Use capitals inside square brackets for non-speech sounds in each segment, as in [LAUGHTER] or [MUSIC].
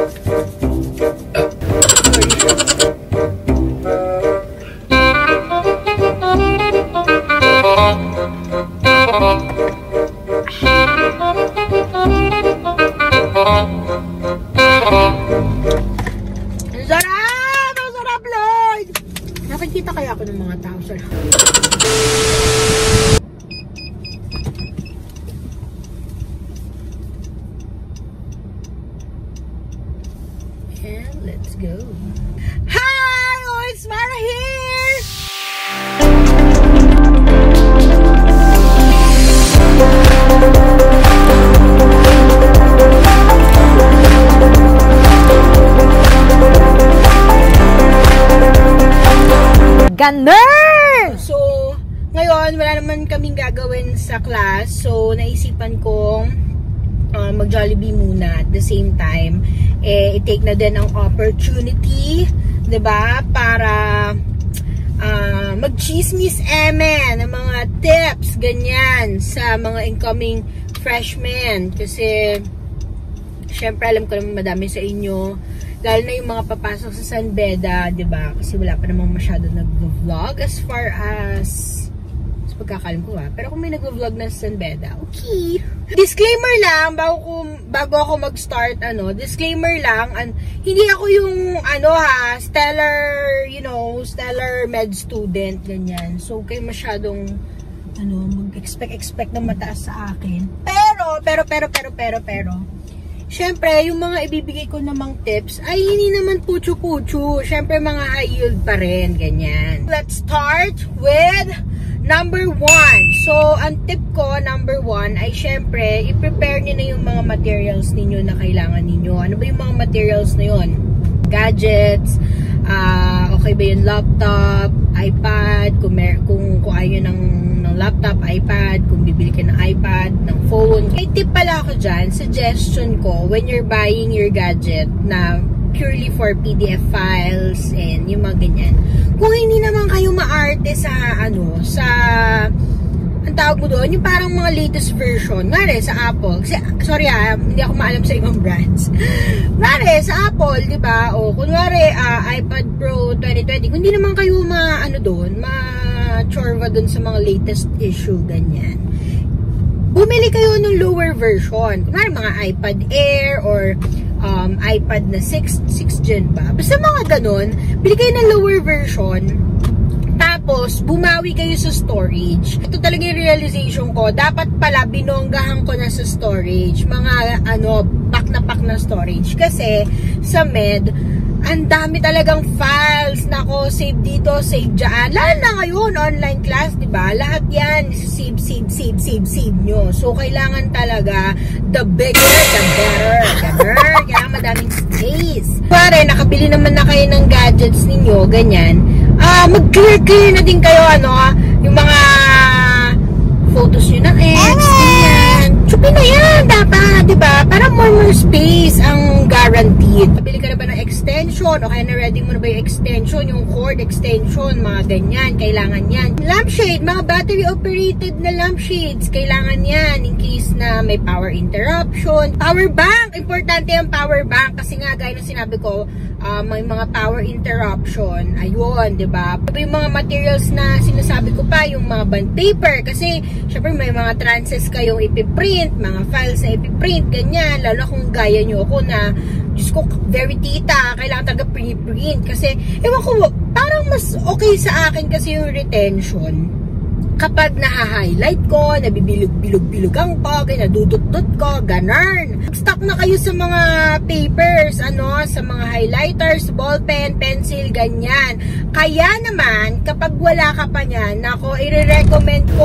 Ang Ganun! So, ngayon, wala naman kaming gagawin sa class. So, naisipan kong uh, mag-Jollibee muna at the same time. Eh, i-take na din ang opportunity, ba Para uh, mag-chismis eme ng mga tips, ganyan, sa mga incoming freshmen. Kasi, syempre, alam ko naman madami sa inyo lalo na yung mga papasok sa San Beda, 'di ba? Kasi wala pa namang masyado nag-vlog as far as sa pagkakalam ko ha. Pero kung may nag-vlog na sa San Beda, okay. Disclaimer lang bago ko bago ako mag-start ano, disclaimer lang, an, hindi ako yung ano ha, stellar, you know, stellar med student ganyan. So kayo masyadong ano, mag-expect expect ng mataas sa akin. Pero pero pero pero pero pero Siyempre, yung mga ibibigay ko namang tips ay hindi naman puchu-puchu. Siyempre, mga high yield pa rin. Ganyan. Let's start with number one. So, ang tip ko, number one, ay siyempre, i-prepare nyo na yung mga materials ninyo na kailangan ninyo. Ano ba yung mga materials na yun? Gadgets, okay ba yung laptop, iPad, kung, mer kung, kung ayaw ng, ng laptop, iPad, kung bibili ka ng iPad, ng phone. May tip pala ako dyan, suggestion ko, when you're buying your gadget na purely for PDF files and yung mga ganyan. Kung hindi naman kayo maarte sa, ano, sa ang tawag mo doon, yung parang mga latest version. Ngari, sa Apple. Kasi, sorry ah, hindi ako maalam sa ibang brands. [LAUGHS] Ngari, sa Apple, di ba? O, kunwari, uh, iPad Pro 2020. Kung hindi naman kayo ma, ano doon, ma-chorva doon sa mga latest issue, ganyan. Bumili kayo ng lower version. Kunwari, mga iPad Air or um, iPad na 6, 6 gen ba? Basta mga ganun, bili kayo ng lower version tapos, bumawi kayo sa storage. Ito talaga yung realization ko. Dapat pala, binonggahan ko na sa storage. Mga, ano, pack na pack na storage. Kasi, sa med, ang dami talagang files. Nako, save dito, save dyan. Lalo na ngayon, online class, di ba? Lahat yan, save, save, save, save, save nyo. So, kailangan talaga, the bigger, the better. Better. Kailangan madaming space. Pare, nakabili naman na kayo ng gadgets ninyo, ganyan uh, mag-clear-clear na din kayo, ano, yung mga photos nyo ng ex, ganyan. Chupin na yan, dapat, di ba? Para more more space ang guaranteed. Pabili ka na ba ng extension? O kaya na-ready mo na ba yung extension, yung cord extension, mga ganyan, kailangan yan. Lampshade, mga battery-operated na lampshades, kailangan yan in case na may power interruption. Power bank, importante yung power bank kasi nga, gaya na sinabi ko, uh, may mga power interruption. Ayun, 'di ba? Yung mga materials na sinasabi ko pa, yung mga bond paper kasi syempre may mga trances kayong ipiprint, mga files na ipiprint, ganyan. Lalo kung gaya nyo ako na Diyos ko, very tita, kailangan talaga print kasi ewan ko, parang mas okay sa akin kasi yung retention kapag naha-highlight ko, nabibilog-bilog-bilogang ko, nadudot-dot ko, ganun. Stock na kayo sa mga papers, ano, sa mga highlighters, ballpen, pencil, ganyan. Kaya naman, kapag wala ka pa niyan, nako, i-recommend ko.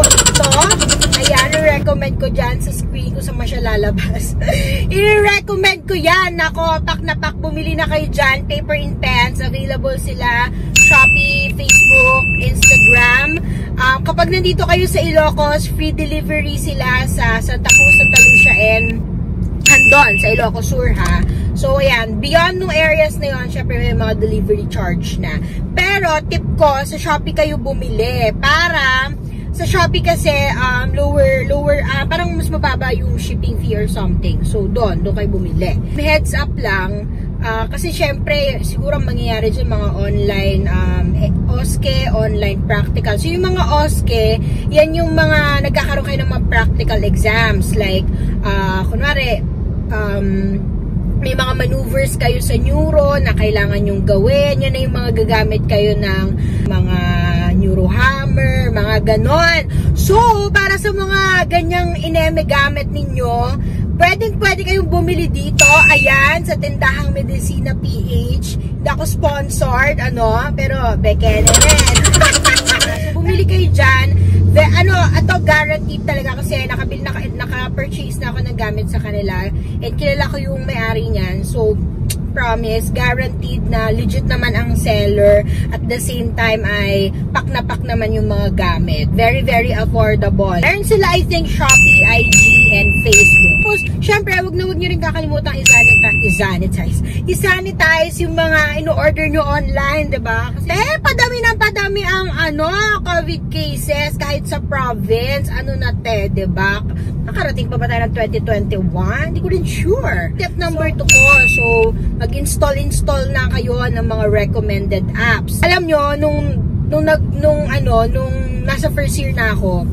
Ayan, i-recommend ko dyan sa screen ko sa masya lalabas. [LAUGHS] i-recommend ko yan. Nako, pak na pak, bumili na kayo dyan. Paper pens, available sila. Shopee, Facebook, Instagram. Um, kapag nandito kayo sa Ilocos, free delivery sila sa Santa Cruz, Santa Lucia, and Andon, sa Ilocos Sur, ha? So, ayan, beyond nung areas na yun, syempre may mga delivery charge na. Pero, tip ko, sa Shopee kayo bumili para Sa Shopee kasi, um, lower, lower, uh, parang mas mababa yung shipping fee or something. So, doon, doon kayo bumili. Heads up lang, uh, kasi syempre, siguro mangyayari dyan mga online um, eh, OSCE, online practical. So, yung mga OSCE, yan yung mga nagkakaroon kayo ng mga practical exams. Like, uh, kunwari, um, may mga maneuvers kayo sa neuro na kailangan yung gawin. Yan na yung mga gagamit kayo ng mga neurohammer, mga ganon. So, para sa mga ganyang ineme gamit ninyo, pwedeng pwede kayong bumili dito. Ayan, sa tindahang Medicina PH. Hindi ako sponsored, ano, pero bekene [LAUGHS] Bumili kayo dyan. The, ano, ato guaranteed talaga kasi nakabil, naka, naka-purchase na ako ng gamit sa kanila. And kilala ko yung may-ari niyan. So, promise, guaranteed na legit naman ang seller. At the same time ay pak na pak naman yung mga gamit. Very, very affordable. Meron sila, I think, Shopee, IG, and Facebook. Tapos, syempre, wag na wag nyo rin kakalimutan i-sanitize. I-sanitize. Yung mga ino-order nyo online, ba diba? Kasi, eh, padami ng padami ang, ano, COVID cases kahit sa province. Ano na, te, ba diba? Nakarating pa ba tayo ng 2021? Hindi ko rin sure. Step number 2 ko. So, mag-install-install na kayo ng mga recommended apps. Alam nyo, nung, nung, nung, ano, nung nasa first year na ako,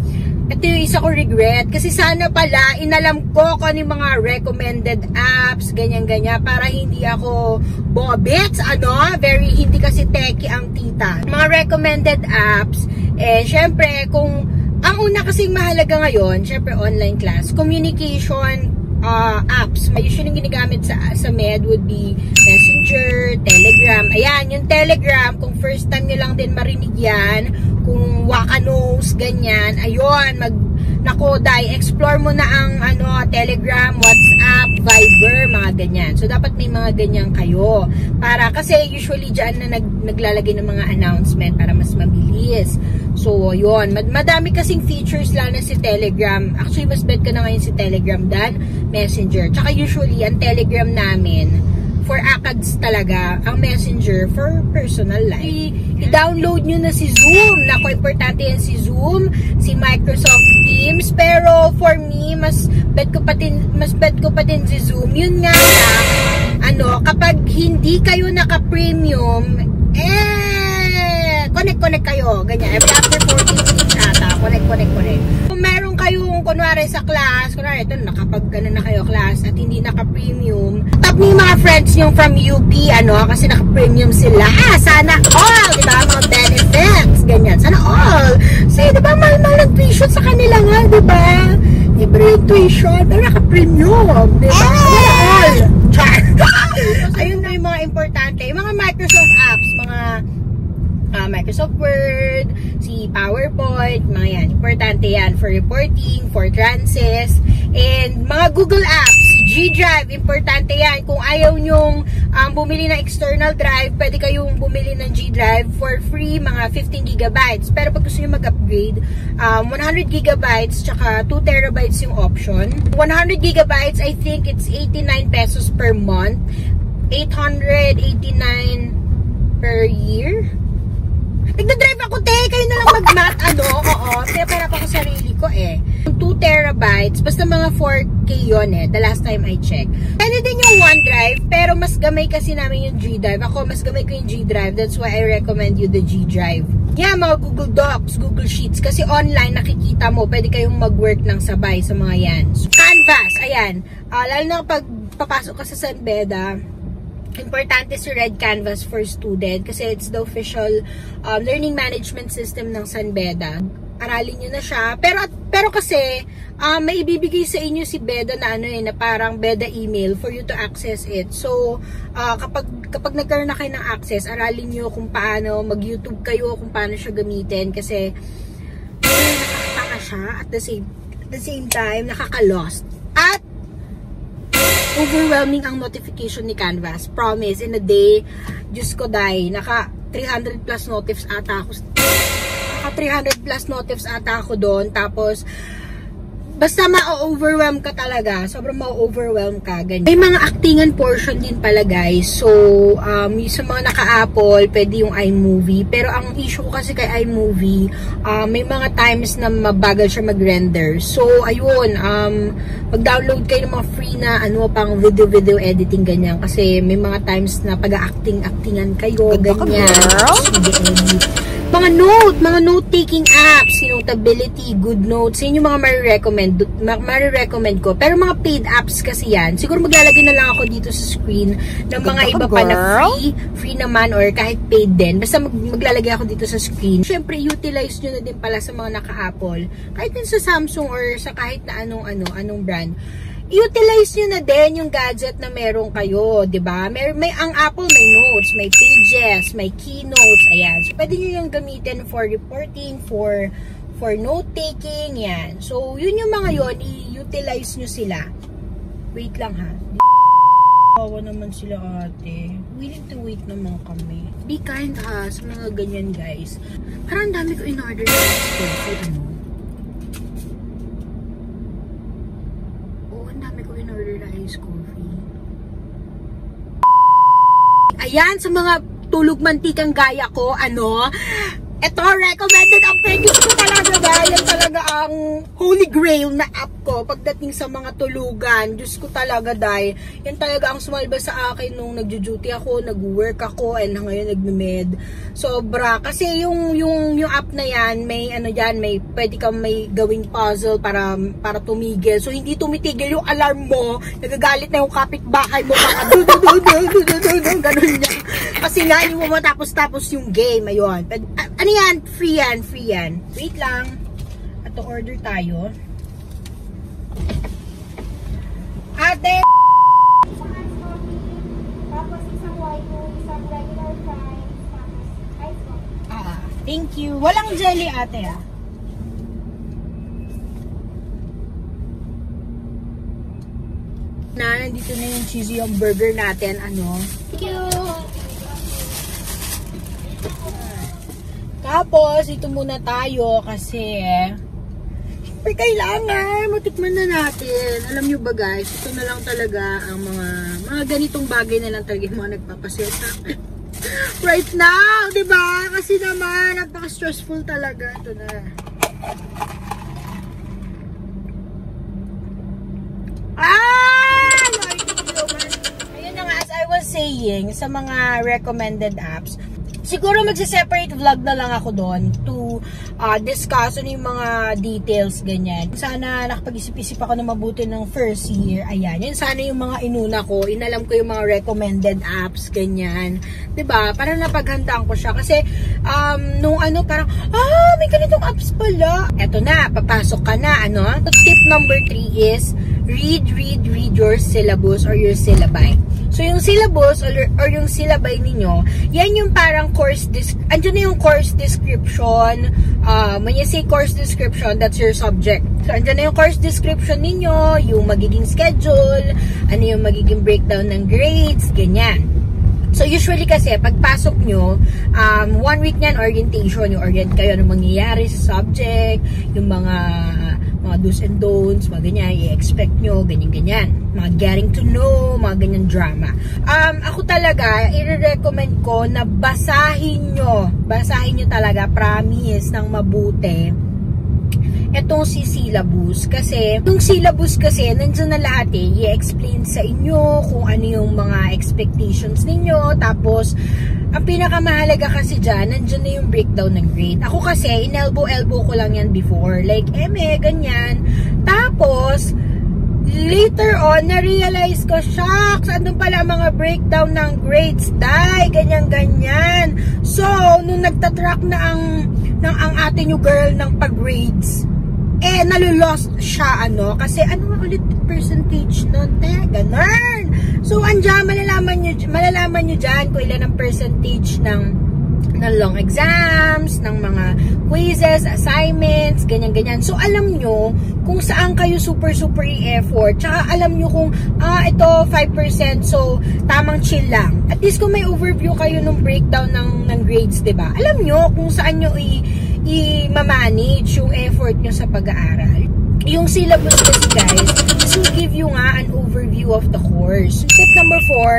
ito yung isa ko regret. Kasi sana pala, inalam ko kung ano mga recommended apps, ganyan-ganyan, para hindi ako bobits, ano, very, hindi kasi techie ang tita. Mga recommended apps, eh, syempre, kung ang una kasing mahalaga ngayon, syempre online class, communication uh, apps. Usually yung ginagamit sa, sa med would be Messenger, Telegram. Ayan, yung Telegram, kung first time nyo lang din marinig yan, kung wakanos, ganyan, ayun, mag nako, dai, explore mo na ang ano, Telegram, WhatsApp, Viber, mga ganyan. So, dapat may mga ganyan kayo. Para, kasi usually dyan na nag, naglalagay ng mga announcement para mas mabilis. So, yun. Madami kasing features lang na si Telegram. Actually, mas bet ka na ngayon si Telegram than Messenger. Tsaka usually, ang Telegram namin, for ACADS talaga, ang messenger for personal life. I-download nyo na si Zoom. Nako, importante yan si Zoom, si Microsoft Teams. Pero for me, mas bet ko pa din, mas bet ko pa din si Zoom. Yun nga lang, ano, kapag hindi kayo naka-premium, eh, connect-connect kayo. Ganyan. After 14 weeks ata, connect-connect, connect. Kung meron kayong, kunwari sa class, kunwari ito, nakapag ano na kayo class at hindi naka-premium, tap ni mga friends nyo from UP, ano, kasi naka-premium sila. Ah, sana all, di ba? Mga benefits, ganyan. Sana all. Kasi, di ba, mahal-mahal ng tuition sa kanila nga, di ba? Libre yung tuition, pero naka-premium, di ba? Sana all. Char. [LAUGHS] Ayun na yung mga importante. Yung mga Microsoft apps, mga uh, Microsoft Word, si PowerPoint, mga yan. Importante yan for reporting, for transits, and mga Google Apps, G Drive, importante yan. Kung ayaw nyong um, bumili ng external drive, pwede kayong bumili ng G Drive for free, mga 15 gigabytes. Pero pag gusto nyo mag-upgrade, um, 100 gigabytes, tsaka 2 terabytes yung option. 100 gigabytes, I think it's 89 pesos per month. 889 per year Nagda-drive ako, te. Kayo na lang mag-mat, ano. Oo. Kaya para pa ko sarili ko, eh. 2 terabytes, basta mga 4K yun, eh. The last time I checked. Pwede din yung OneDrive, pero mas gamay kasi namin yung G-Drive. Ako, mas gamay ko yung G-Drive. That's why I recommend you the G-Drive. Yeah, mga Google Docs, Google Sheets. Kasi online, nakikita mo, pwede kayong mag-work ng sabay sa mga yan. Canvas, ayan. Uh, lalo na pag papasok ka sa San Beda, importante si Red Canvas for Student kasi it's the official um, learning management system ng San Beda. Aralin nyo na siya. Pero, pero kasi, um, may ibibigay sa inyo si Beda na ano eh, na parang Beda email for you to access it. So, uh, kapag, kapag nagkaroon na kayo ng access, aralin nyo kung paano, mag-YouTube kayo kung paano siya gamitin kasi, nakakataka siya at the same, at the same time, nakaka-lost. Overwhelming ang notification ni Canvas. Promise, in a day, Diyos ko dai, naka 300 plus notifs ata ako. Naka 300 plus notifs ata ako doon. Tapos, basta ma-overwhelm ka talaga. Sobrang ma-overwhelm ka. Ganyan. May mga actingan portion din pala guys. So, um, sa mga naka-Apple, pwede yung iMovie. Pero ang issue ko kasi kay iMovie, uh, may mga times na mabagal siya mag-render. So, ayun, um, mag-download kayo ng mga free na ano pang video-video editing ganyan. Kasi may mga times na pag-acting-actingan kayo, ganyan. Mga note, mga note-taking apps, Notability, Good Notes, yun yung mga marirecommend, marirecommend ko. Pero mga paid apps kasi yan, siguro maglalagay na lang ako dito sa screen ng mga iba pa na free, free naman or kahit paid din. Basta mag, maglalagay ako dito sa screen. Siyempre, utilize nyo na din pala sa mga naka-Apple. Kahit din sa Samsung or sa kahit na anong, ano, anong brand utilize nyo na din yung gadget na meron kayo, 'di ba? May, may ang Apple may notes, may pages, may keynotes, ayan. So pwede niyo yung gamitin for reporting, for for note taking, yan. So yun yung mga yon, i-utilize nyo sila. Wait lang ha. Kawa naman sila ate. Willing to wait naman kami. Be kind ha sa mga ganyan guys. Parang dami ko in-order ano. Ayan, sa mga tulog mantikang gaya ko, ano, ito, recommended ang pwede ko talaga dahil talaga ang holy grail na app ko pagdating sa mga tulugan. Diyos ko talaga dahil yan talaga ang sumalba sa akin nung nagjo-duty ako, nag-work ako, and ngayon nagme-med. Sobra. Kasi yung, yung, yung app na yan, may ano dyan, may pwede kang may gawing puzzle para, para tumigil. So, hindi tumitigil yung alarm mo. Nagagalit na yung kapitbahay mo. Ganun niya. Kasi nga, hindi mo matapos-tapos yung game. Ayun. Ano yan? Free yan. Free yan. Wait lang. At order tayo. Ate! Ah, thank you. Walang jelly ate ah. Na, nandito na yung cheesy yung burger natin. Ano? Thank you! Tapos, ito muna tayo kasi Siyempre, kailangan matikman na natin. Alam nyo ba guys, ito na lang talaga ang mga mga ganitong bagay na lang talaga yung mga nagpapasaya sa [LAUGHS] right now, di ba? Kasi naman, napaka-stressful talaga. Ito na. Ah! Ayun na nga, as I was saying, sa mga recommended apps, siguro magse-separate vlog na lang ako doon to uh, discuss ano yung mga details, ganyan. Sana nakapag-isip-isip ako na mabuti ng first year. Ayan, yun sana yung mga inuna ko. Inalam ko yung mga recommended apps, ganyan. ba diba? Parang napaghandaan ko siya. Kasi, um, nung ano, parang, ah, may ganitong apps pala. Eto na, papasok ka na, ano? Tip number 3 is, read, read, read your syllabus or your syllabi. So, yung syllabus or, or yung syllabi ninyo, yan yung parang course, andyan na yung course description. Uh, when you say course description, that's your subject. So, andyan na yung course description ninyo, yung magiging schedule, ano yung magiging breakdown ng grades, ganyan. So, usually kasi, pagpasok nyo, um, one week niyan, orientation, yung orient kayo ng mangyayari sa subject, yung mga mga do's and don'ts, mga ganyan, i-expect nyo, ganyan-ganyan. Mga getting to know, mga ganyan drama. Um, ako talaga, i-recommend ko na basahin nyo, basahin nyo talaga, promise, ng mabuti, etong si syllabus. Kasi, yung syllabus kasi, nandiyan na lahat eh. I-explain sa inyo kung ano yung mga expectations ninyo. Tapos, ang pinakamahalaga kasi dyan, nandiyan na yung breakdown ng grade. Ako kasi, in-elbow-elbow ko lang yan before. Like, eme, ganyan. Tapos, later on, na-realize ko, shucks, andun pala mga breakdown ng grades, die, ganyan-ganyan. So, nung nagtatrack na ang, ng ang ate nyo girl ng pag-grades, eh, nalulost siya, ano, kasi ano nga ulit percentage nun, te, ganun. So, andyan, malalaman nyo, malalaman nyo dyan kung ilan ang percentage ng ng long exams, ng mga quizzes, assignments, ganyan-ganyan. So, alam nyo kung saan kayo super, super i-effort. Tsaka alam nyo kung, ah, ito, 5%, so, tamang chill lang. At least kung may overview kayo ng breakdown ng, ng grades, ba diba? Alam nyo kung saan nyo i-manage yung effort nyo sa pag-aaral. yung syllabus kasi guys, this will give you nga an overview of the course. Tip number four,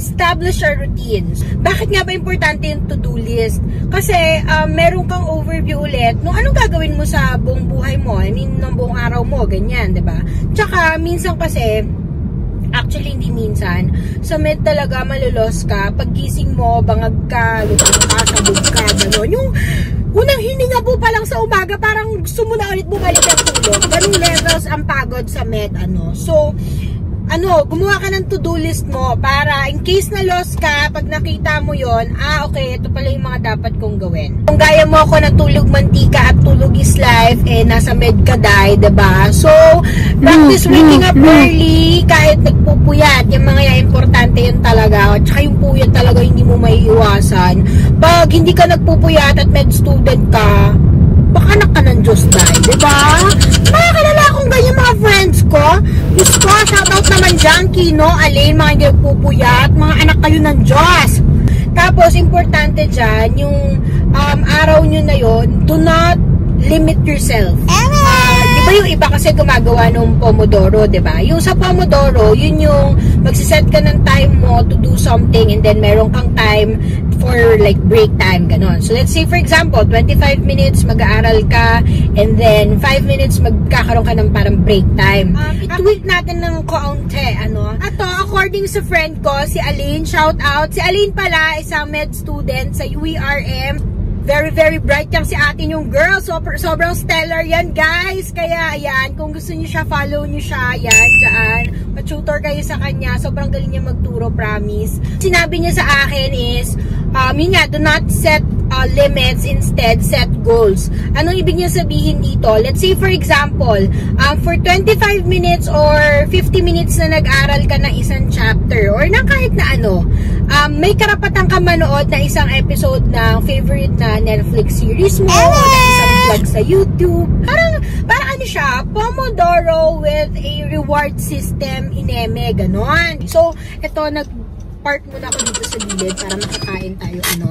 establish your routines. Bakit nga ba importante yung to-do list? Kasi um, meron kang overview ulit nung anong gagawin mo sa buong buhay mo. I mean, ng buong araw mo, ganyan, ba? Tsaka, minsan kasi, Actually, hindi minsan. Sa med talaga, malulos ka. Paggising mo, bangag ka, lutang ka, sabog ka, gano'n. Yung unang hininga po pa lang sa umaga, parang gusto mo na ulit bumalik ang tulog. Ganong levels ang pagod sa med, ano. So, ano, gumawa ka ng to-do list mo para in case na lost ka, pag nakita mo yon ah, okay, ito pala yung mga dapat kong gawin. Kung gaya mo ako na tulog mantika at tulog is life, eh, nasa med ka die, ba diba? So, practice waking up early, kahit nagpupuyat, yung mga yan, importante yun talaga. At saka yung puyat talaga, hindi mo maiiwasan. Pag hindi ka nagpupuyat at med student ka, baka anak ka ng Diyos dahil, di ba? Mga kalala akong ganyan mga friends ko. Diyos ko, shoutout naman dyan, Kino, Alain, mga hindi pupuyat, mga anak kayo ng Diyos. Tapos, importante dyan, yung um, araw nyo na yon do not limit yourself. Uh, di ba yung iba kasi gumagawa ng Pomodoro, di ba? Yung sa Pomodoro, yun yung magsiset ka ng time mo to do something and then meron kang time for like break time, ganon. So let's say for example, 25 minutes mag-aaral ka and then 5 minutes magkakaroon ka ng parang break time. Um, I-tweak natin ng kaunti, ano. Ato, according sa friend ko, si Aline, shout out. Si Aline pala, isang med student sa UERM Very, very bright yung si atin yung girl. So, sobrang stellar yan, guys. Kaya, ayan, kung gusto niyo siya, follow niyo siya. Ayan, dyan. Pa-tutor kayo sa kanya. Sobrang galing niya magturo, promise. Sinabi niya sa akin is, um, yun nga, do not set uh, limits, instead set goals. Anong ibig niya sabihin dito? Let's say for example, um, for 25 minutes or 50 minutes na nag-aral ka ng isang chapter or na kahit na ano, um, may karapatan ka manood na isang episode ng favorite na Netflix series mo, o na isang vlog sa YouTube. Parang, parang ano siya, Pomodoro with a reward system ineme, ganon. So, ito, nag-part muna ako dito sa gilid para makakain tayo, ano.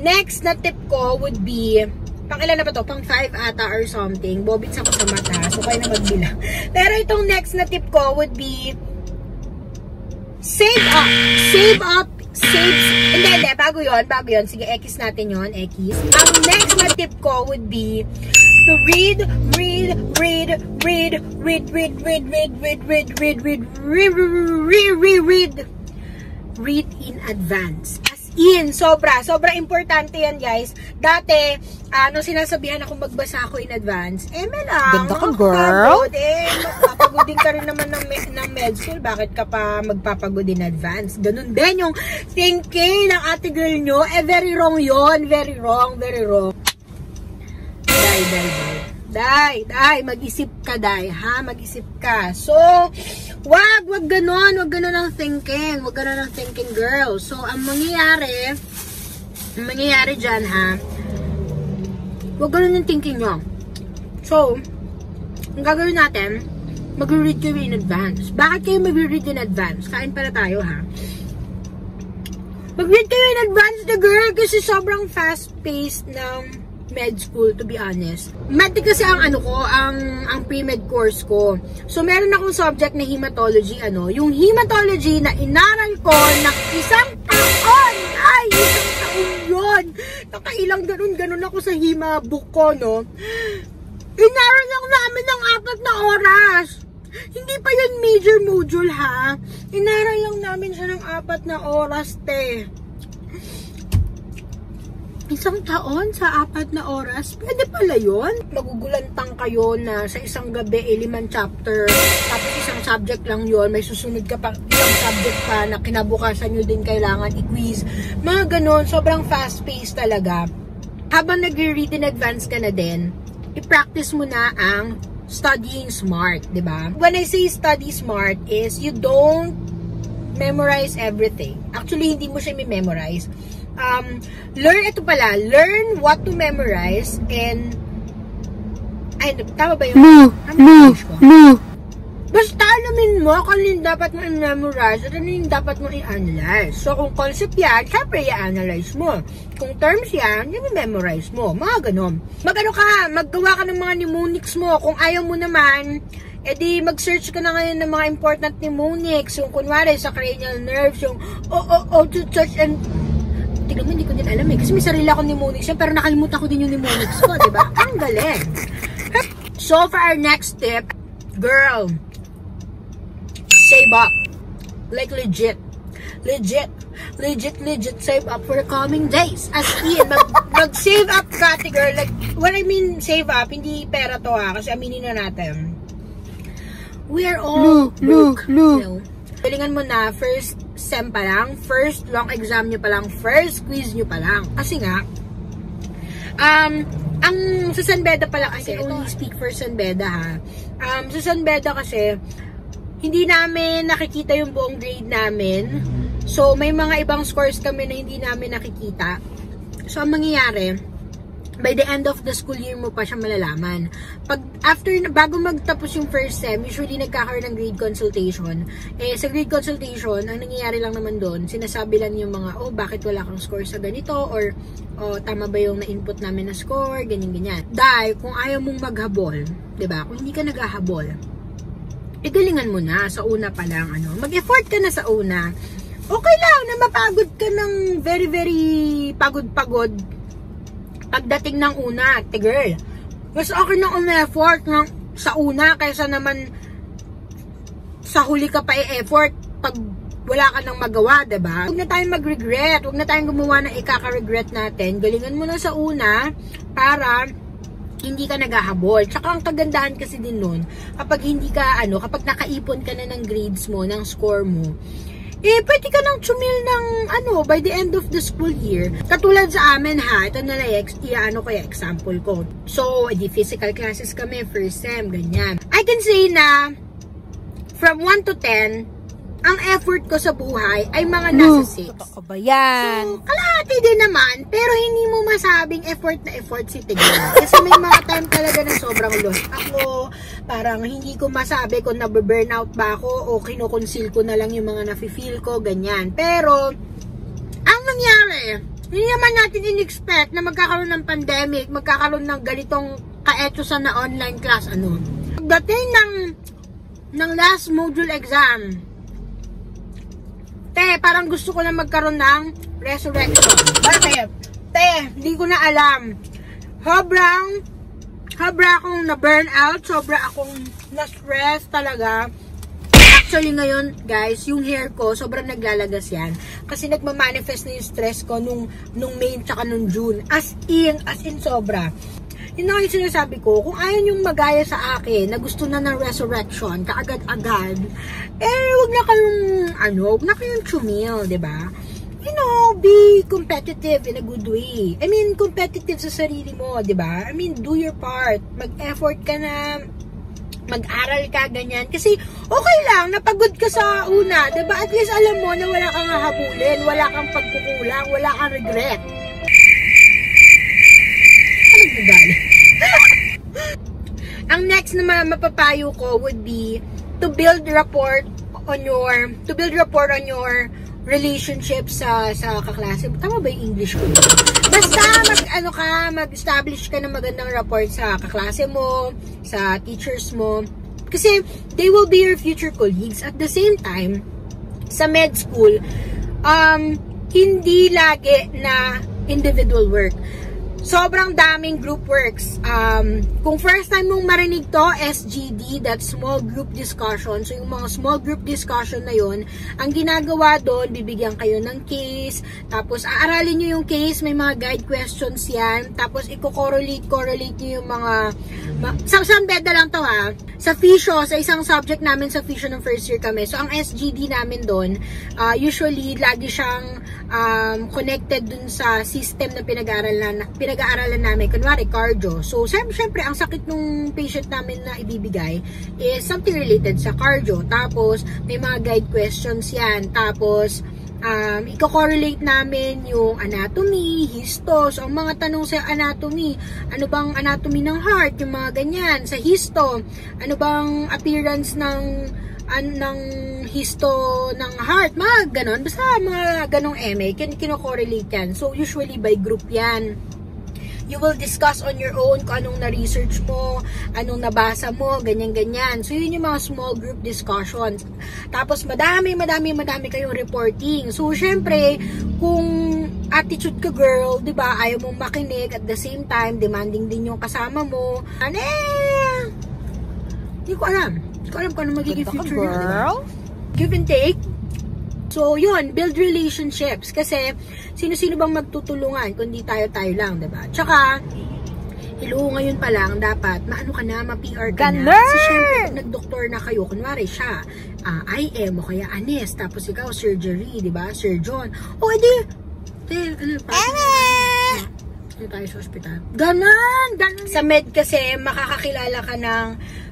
Next na tip ko would be, pang ilan na ba to? Pang 5 ata or something. Bobits ako sa mata, so kaya na magbilang. Pero itong next na tip ko would be, save up. Save up saves, hindi, hindi, bago yon bago yon Sige, X natin yon X. Ang next na tip ko would be to read, read, read, read, read, read, read, read, read, read, read, read, read, read, read, read, read in advance in. Sobra. Sobra importante yan, guys. Dati, ano, sinasabihan ako magbasa ako in advance. Eh, me lang. Ganda ka, girl. Eh, magpapagodin ka rin naman ng, ng med school. Bakit ka pa magpapagod in advance? Ganun din yung thinking ng ate girl nyo. Eh, very wrong yon Very wrong, very wrong. Die, die, die. Day, day, mag-isip ka, day, ha? Mag-isip ka. So, wag, wag ganon, wag ganon ang thinking. Wag ganon ang thinking, girl. So, ang mangyayari, ang mangyayari dyan, ha? Wag ganon ang thinking nyo. So, ang gagawin natin, mag-read kayo in advance. Bakit kayo mag-read in advance? Kain pala tayo, ha? Mag-read kayo in advance, the girl, kasi sobrang fast-paced ng med school to be honest. Med kasi ang ano ko, ang ang pre-med course ko. So meron akong subject na hematology ano, yung hematology na inaral ko na isang taon. Ay, isang taon 'yon. Nakailang ganun-ganun ako sa hima book ko, no. Inaral lang namin ng apat na oras. Hindi pa yun major module ha. Inaral lang namin siya ng apat na oras, te. Isang taon sa apat na oras? Pwede pala yun? Magugulantang kayo na sa isang gabi, eh, limang chapter, tapos isang subject lang yon may susunod ka pa, isang subject pa na kinabukasan nyo din kailangan i-quiz. Mga ganun, sobrang fast-paced talaga. Habang nag-read in advance ka na din, i-practice mo na ang studying smart, di ba? When I say study smart is you don't memorize everything. Actually, hindi mo siya memorize um, learn, ito pala, learn what to memorize and, ay, tama ba yun? No, no, no. Basta alamin mo kung ano yung dapat mo i-memorize at ano yung dapat mo i-analyze. So, kung concept yan, syempre i-analyze mo. Kung terms yan, yung memorize mo. Mga ganon. Magano ka, maggawa ka ng mga mnemonics mo. Kung ayaw mo naman, edi mag-search ka na ngayon ng mga important mnemonics. Yung kunwari sa cranial nerves, yung oh, to touch and tignan mo, hindi ko din alam eh. Kasi may sarili akong mnemonics yan, pero nakalimutan ko din yung mnemonics ko, di ba? Ang galing. So, for our next tip, girl, save up. Like legit. Legit. Legit, legit save up for the coming days. As in, mag, [LAUGHS] mag-save up ka, girl. Like, what I mean save up, hindi pera to ha, kasi aminin na natin. We are all lu, lu. No. Galingan mo na, first sem pa lang, first long exam nyo pa lang, first quiz nyo pa lang. Kasi nga, um, ang sa San Beda pala kasi, I only speak for San Beda ha. Um, sa San Beda kasi, hindi namin nakikita yung buong grade namin. So, may mga ibang scores kami na hindi namin nakikita. So, ang mangyayari, by the end of the school year mo pa siya malalaman. Pag after bago magtapos yung first sem, usually nagkakaroon ng grade consultation. Eh sa grade consultation, ang nangyayari lang naman doon, sinasabi lang yung mga oh bakit wala kang score sa ganito or oh tama ba yung na-input namin na score, ganyan ganyan. Dahil kung ayaw mong maghabol, 'di ba? Kung hindi ka naghahabol, igalingan mo na sa una pa lang ano. Mag-effort ka na sa una. Okay lang na mapagod ka ng very very pagod-pagod pagdating ng una, te girl. Mas okay na um-effort ng, sa una kaysa naman sa huli ka pa i-effort pag wala ka nang magawa, ba? Huwag na tayong mag-regret, huwag na tayong gumawa ng ikaka-regret natin. Galingan mo na sa una para hindi ka naghahabol. Tsaka ang kagandahan kasi din nun, kapag hindi ka, ano, kapag nakaipon ka na ng grades mo, ng score mo, eh, pwede ka nang chumil ng, ano, by the end of the school year. Katulad sa amin ha, ito na lang, ano kaya example ko. So, di physical classes kami, first sem, ganyan. I can say na, from 1 to 10, ang effort ko sa buhay ay mga nasa 6. Totoo ba yan? So, kalahati din naman, pero hindi mo masabing effort na effort si Tignan. Kasi may mga time talaga na sobrang lost ako. Parang hindi ko masabi kung nabe-burnout ba ako o kinukonsil ko na lang yung mga nafe-feel ko, ganyan. Pero, ang nangyari, hindi naman natin in-expect na magkakaroon ng pandemic, magkakaroon ng ganitong kaetusan na online class, ano. Pagdating ng, ng last module exam, Te, parang gusto ko na magkaroon ng resurrection. Bakit? Te, hindi ko na alam. Sobrang, sobra akong na-burn out, sobra akong na-stress talaga. Actually ngayon, guys, yung hair ko, sobrang naglalagas yan. Kasi nagmamanifest na yung stress ko nung, nung May tsaka nung June. As in, as in sobra. Yun na yung sinasabi ko, kung ayaw yung magaya sa akin, na gusto na ng resurrection, kaagad-agad, eh, wag na kayong, ano, wag na kayong chumil, ba diba? You know, be competitive in a good way. I mean, competitive sa sarili mo, ba diba? I mean, do your part. Mag-effort ka na, mag-aral ka, ganyan. Kasi, okay lang, napagod ka sa una, ba diba? At least alam mo na wala kang hahabulin, wala kang pagkukulang, wala kang regret. Nagdadali? [LAUGHS] Ang next na mapapayo ko would be to build rapport on your to build rapport on your relationship sa sa kaklase. Tama ba yung English ko? Basta mag ano ka, mag-establish ka ng magandang rapport sa kaklase mo, sa teachers mo. Kasi they will be your future colleagues. At the same time, sa med school, um, hindi lagi na individual work sobrang daming group works. Um, kung first time mong marinig to, SGD, that small group discussion. So, yung mga small group discussion na yon ang ginagawa doon, bibigyan kayo ng case, tapos aaralin nyo yung case, may mga guide questions yan, tapos i-correlate, correlate nyo yung mga, ma sa San Beda lang to ha, sa FISHO, sa isang subject namin sa FISHO ng first year kami. So, ang SGD namin doon, uh, usually, lagi siyang um, connected dun sa system na pinag-aaralan, pinag-aaralan namin, kunwari cardio. So, syempre, ang sakit nung patient namin na ibibigay is something related sa cardio. Tapos, may mga guide questions yan. Tapos, um, i-correlate namin yung anatomy, histo. So, ang mga tanong sa anatomy, ano bang anatomy ng heart, yung mga ganyan. Sa histo, ano bang appearance ng an ng histo ng heart, mga ganon. Basta mga ganong eme, kin kinokorrelate yan. So, usually by group yan. You will discuss on your own kung anong na-research mo, anong nabasa mo, ganyan-ganyan. So, yun yung mga small group discussions. Tapos, madami, madami, madami kayong reporting. So, syempre, kung attitude ka girl, 'di ba? Ayaw mong makinig at the same time demanding din yung kasama mo. Ano eh? Hindi ko alam. Hindi ko alam kung ano magiging future niya, 'di ba? girl. Give and take. So, yun, build relationships. Kasi, sino-sino bang magtutulungan kundi tayo-tayo lang, 'di ba? Tsaka, hello, ngayon pa lang, dapat, maano ka na, ma-PR ka na. Ganon! Kasi syempre, pag nag-doktor na kayo, kunwari siya, ah, IM o kaya Anes, tapos ikaw, surgery, di ba? Surgeon. O, edi, tel, ano, parang, ano tayo sa ospital. Ganon! Ganon! Sa med kasi, makakakilala ka ng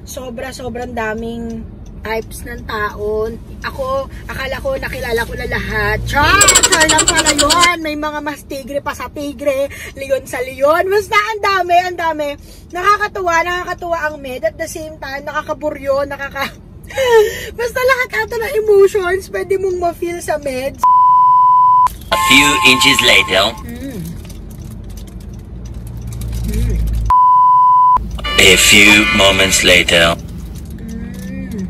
sobra-sobrang daming types ng tao. Ako, akala ko nakilala ko na lahat. Char! Char lang pala yun. May mga mas tigre pa sa tigre, leon sa leon. Basta ang dami, ang dami. Nakakatuwa, nakakatuwa ang med. At the same time, nakakaburyo, nakaka... [LAUGHS] Basta lahat ata ng emotions, pwede mong ma-feel sa med. A few inches later. Mm. Mm. A few moments later. Mm.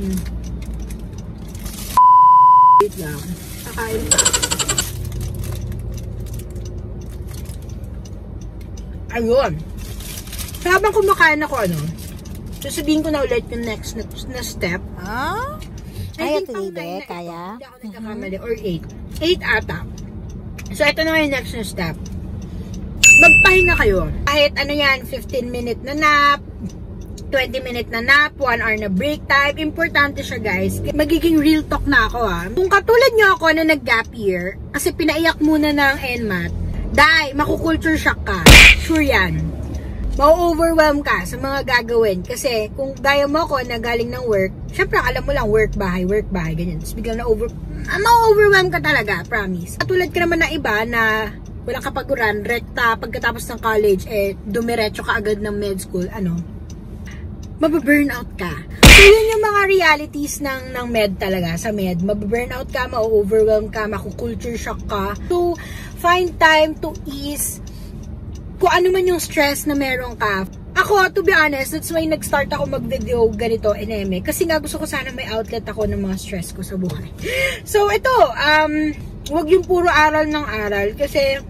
Mm. Wait lang. Kakain pa. Ayun. So, habang kumakain ako, ano, sasabihin ko na ulit yung next na, na step. Ah? Kaya na ito. kaya? Hindi ako nagkakamali. Or 8. 8 ata. So, ito na yung next na step. Magpahinga kayo. Kahit ano yan, 15 minute na nap, 20 minute na nap, 1 hour na break time. Importante siya guys. Magiging real talk na ako ah. Kung katulad nyo ako na nag-gap year, kasi pinaiyak muna ng NMAT, dai, makukulture shock ka. Sure yan ma-overwhelm ka sa mga gagawin. Kasi kung gaya mo ako na galing ng work, syempre alam mo lang work, bahay, work, bahay, ganyan. Tapos biglang na-over, ah, ma-overwhelm ka talaga, promise. Katulad ka naman na iba na walang kapaguran, rekta, pagkatapos ng college, eh, dumiretso ka agad ng med school, ano, mababurnout ka. So, yun yung mga realities ng, ng med talaga, sa med. Mababurnout ka, ma-overwhelm ka, makukulture shock ka. So, find time to ease kung ano man yung stress na meron ka. Ako, to be honest, that's why nag-start ako mag-video ganito, NME. Kasi nga gusto ko sana may outlet ako ng mga stress ko sa buhay. [LAUGHS] So, ito, um, wag yung puro aral ng aral. Kasi,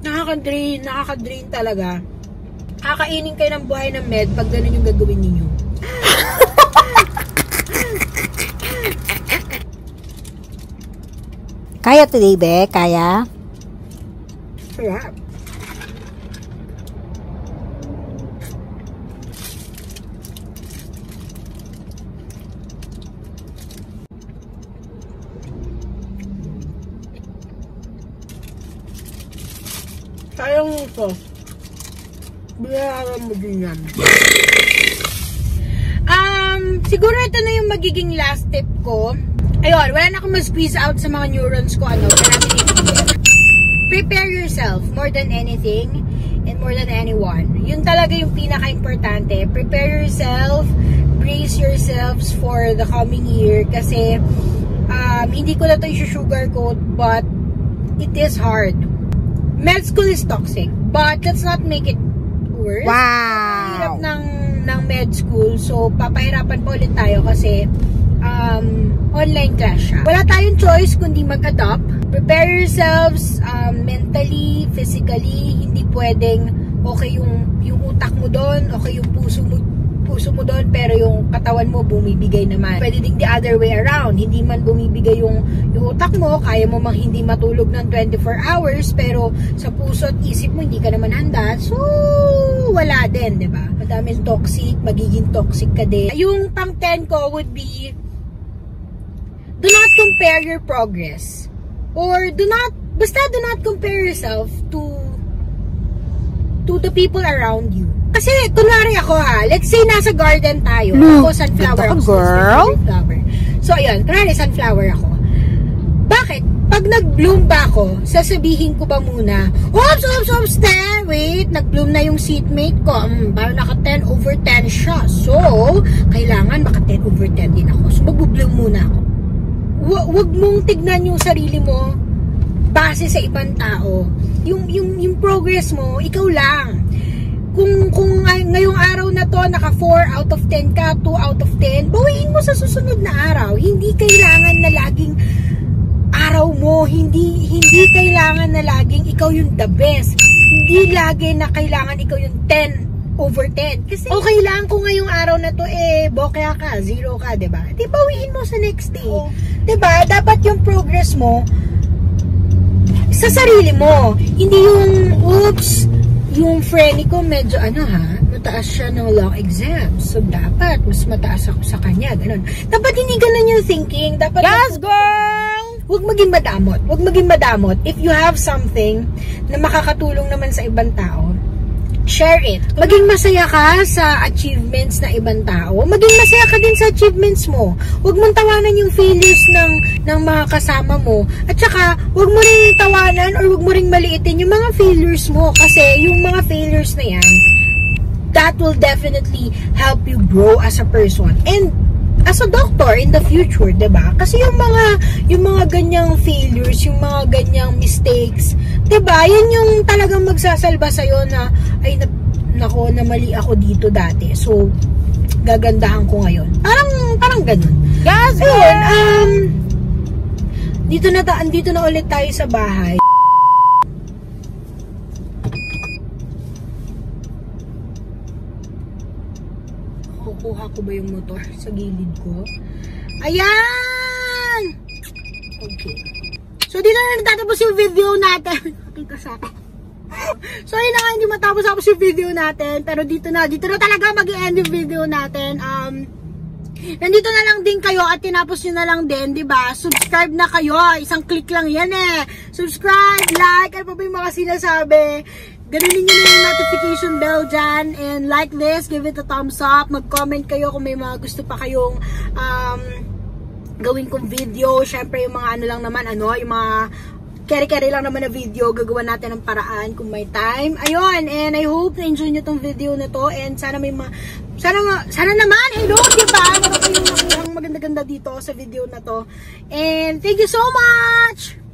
nakaka-drain, nakaka-drain talaga. Kakainin kayo ng buhay ng med pag ganun yung gagawin ninyo. [LAUGHS] Kaya today, be? Kaya? Sarap. Sayang ito. Binayaran mo din yan. Um, siguro ito na yung magiging last tip ko. Ayun, wala na akong ma-squeeze out sa mga neurons ko. Ano, Prepare yourself more than anything and more than anyone. Yun talaga yung pinaka-importante. Prepare yourself, brace yourselves for the coming year kasi um, hindi ko na ito i-sugarcoat but it is hard. Med school is toxic but let's not make it hirap Wow! ng, ng med school. So, papahirapan pa ulit tayo kasi um, online class siya. Wala tayong choice kundi mag-adopt. Prepare yourselves um, mentally, physically. Hindi pwedeng okay yung, yung utak mo doon, okay yung puso mo puso mo doon pero yung katawan mo bumibigay naman. Pwede ding the other way around. Hindi man bumibigay yung, yung utak mo, kaya mo mang hindi matulog ng 24 hours pero sa puso at isip mo hindi ka naman handa. So, wala din, di ba? Madaming toxic, magiging toxic ka din. Yung pang 10 ko would be do not compare your progress. Or do not, basta do not compare yourself to to the people around you. Kasi, kunwari ako ha, let's say nasa garden tayo. Look, ako sunflower ako. girl. Sunflower. So, ayun, kunwari sunflower ako. Bakit? pag nag-bloom ba ako, sasabihin ko ba muna, oops, oops, oops, te, wait, nag-bloom na yung seatmate ko. Hmm, parang naka 10 over 10 siya. So, kailangan maka 10 over 10 din ako. So, mag-bloom muna ako. Wa- wag mong tignan yung sarili mo base sa ibang tao. Yung, yung, yung progress mo, ikaw lang. Kung, kung ngay- ngayong araw na to, naka 4 out of 10 ka, 2 out of 10, bawiin mo sa susunod na araw. Hindi kailangan na laging araw mo, hindi hindi kailangan na laging ikaw yung the best. Hindi lagi na kailangan ikaw yung 10 over 10. Kasi okay lang kung ngayong araw na to eh bokya ka, zero ka, 'di ba? Di bawiin mo sa next day. 'Di ba? Dapat yung progress mo sa sarili mo. Hindi yung oops, yung friend ko medyo ano ha, mataas siya ng law exam. So dapat mas mataas ako sa kanya, ganun. Dapat hindi ganun yung thinking. Dapat Yes, girl! Huwag maging madamot. Huwag maging madamot. If you have something na makakatulong naman sa ibang tao, share it. Maging masaya ka sa achievements na ibang tao. Maging masaya ka din sa achievements mo. Huwag mong tawanan yung failures ng, ng mga kasama mo. At saka, huwag mo rin tawanan or huwag mo rin maliitin yung mga failures mo. Kasi yung mga failures na yan, that will definitely help you grow as a person. And as a doctor in the future, 'di ba? Kasi yung mga yung mga ganyang failures, yung mga ganyang mistakes, 'di ba? Yan yung talagang magsasalba sa na ay na, nako na mali ako dito dati. So gagandahan ko ngayon. Parang parang ganun. Yes, Ayun, um dito na ta dito na ulit tayo sa bahay. Kukuha ko ba yung motor sa gilid ko? Ayan! Okay. So, dito na natatapos yung video natin. [LAUGHS] Kita sa akin. Sorry na nga, hindi matapos-tapos yung video natin. Pero dito na, dito na talaga mag end yung video natin. Um, nandito na lang din kayo at tinapos nyo na lang din, di ba? Subscribe na kayo. Isang click lang yan eh. Subscribe, like, ano pa ba yung mga sinasabi? Ganunin nyo na yung notification bell dyan. And like this, give it a thumbs up. Mag-comment kayo kung may mga gusto pa kayong um, gawin kong video. Siyempre, yung mga ano lang naman, ano, yung mga kere-kere lang naman na video, gagawa natin ng paraan kung may time. Ayun, and I hope na-enjoy nyo tong video na to and sana may mga, sana, sana naman, hello, diba? Kayong nakuhang maganda-ganda dito sa video na to. And thank you so much!